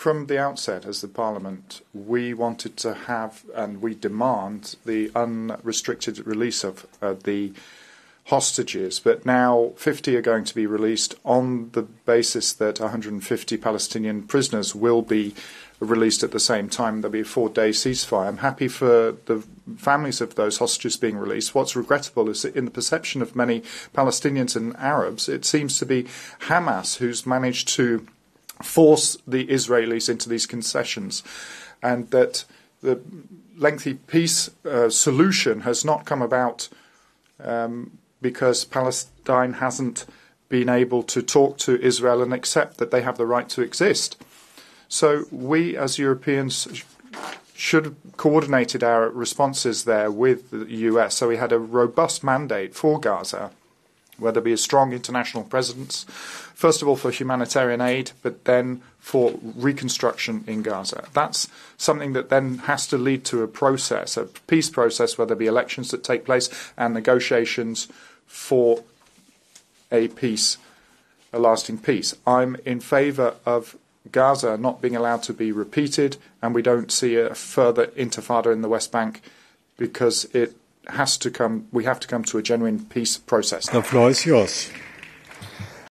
From the outset, as the Parliament, we wanted to have and we demand the unrestricted release of uh, the hostages, but now 50 are going to be released on the basis that 150 Palestinian prisoners will be released at the same time. There'll be a four day ceasefire. I'm happy for the families of those hostages being released. What's regrettable is that in the perception of many Palestinians and Arabs, it seems to be Hamas who's managed to force the Israelis into these concessions, and that the lengthy peace uh, solution has not come about um, because Palestine hasn't been able to talk to Israel and accept that they have the right to exist. So we, as Europeans, should have coordinated our responses there with the US. So we had a robust mandate for Gaza where there be a strong international presence, first of all for humanitarian aid, but then for reconstruction in Gaza. That's something that then has to lead to a process, a peace process where there be elections that take place and negotiations for a peace, a lasting peace. I'm in favour of Gaza not being allowed to be repeated, and we don't see a further intifada in the West Bank because it has to come. We have to come to a genuine peace process. The floor is yours.